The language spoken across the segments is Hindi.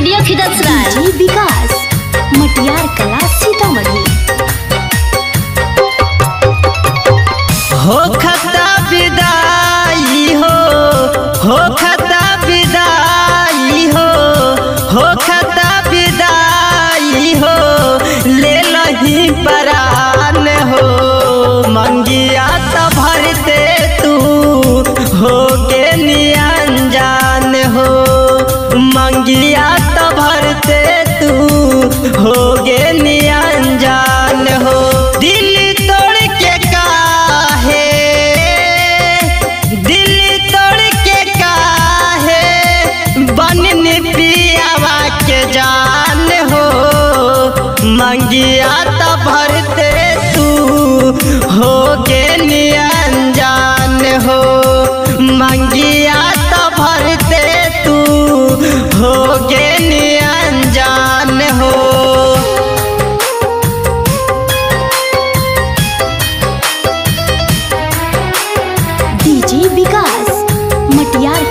स्टूडियो विकास मटियार कला सीतामढ़ी। हो खता विदाई हो हो खता विदाई हो हो खता विदाई हो ले लही पर हो मंगिया मंगिया तो भरते तू। हो गे नियंजान हो। मंगिया तो भरते तू। हो हो। डीजे विकास, मटियार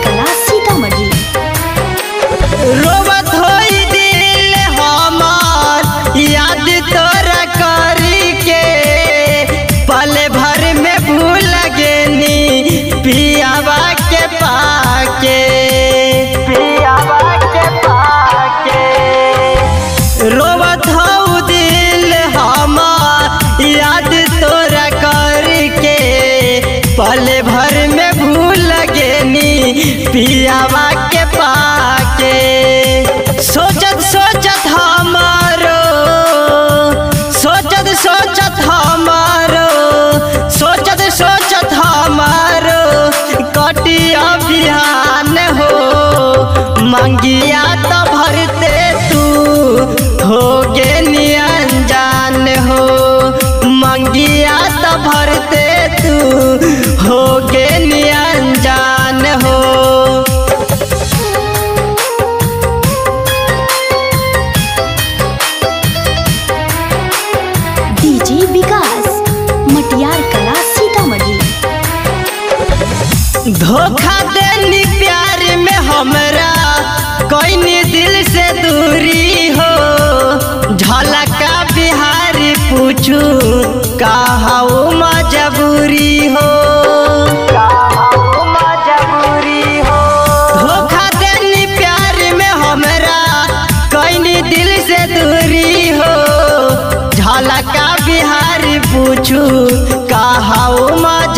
पल भर में भूल गेनी पियावा के पाके। सोचत सोचत हमारो, सोचत सोचत हमारो, सोचत सोचत हमारो कटी अभियान हो मंगिया धोखा देनी प्यार में हमरा कोई दिल से दूरी हो। झलका बिहारी पूछू कहाऊ मजबूरी हो? धोखा देनी प्यार में दिल से दूरी हो। झलका बिहारी पूछू कहाऊ मजबूरी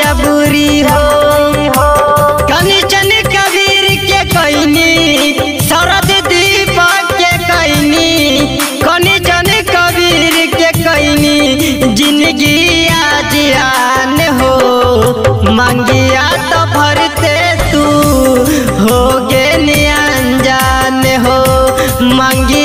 मंगिया तो भरते तू। हो गे नियन जान हो। मंगी